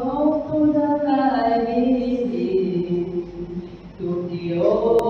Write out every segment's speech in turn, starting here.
All that I believe to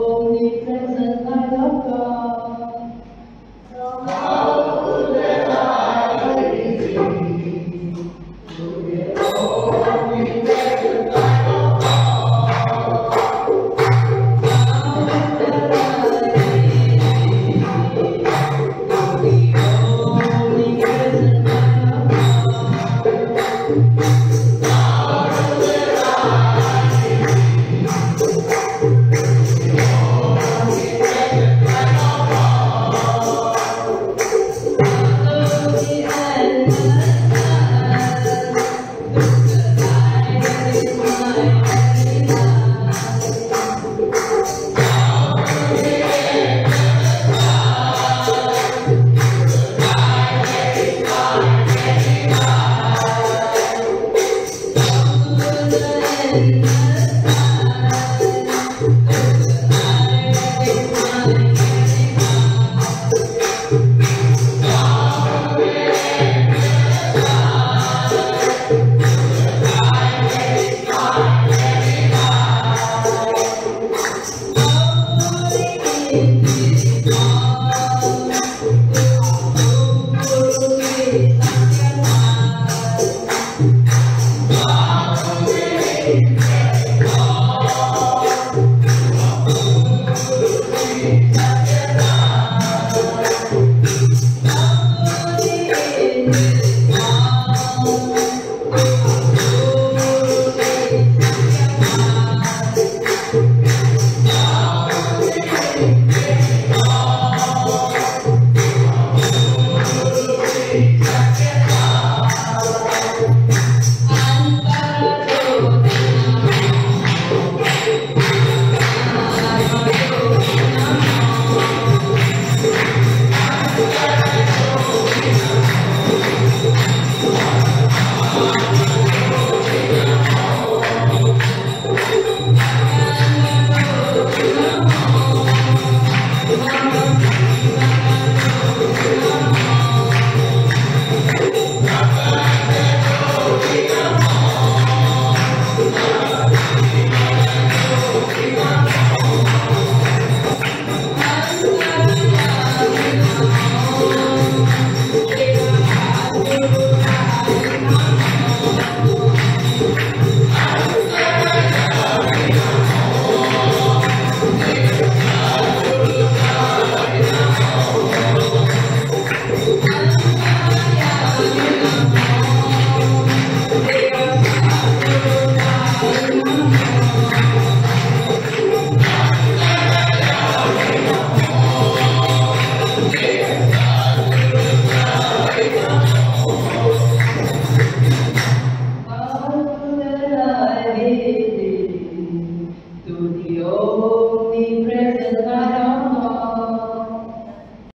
escape. we pray.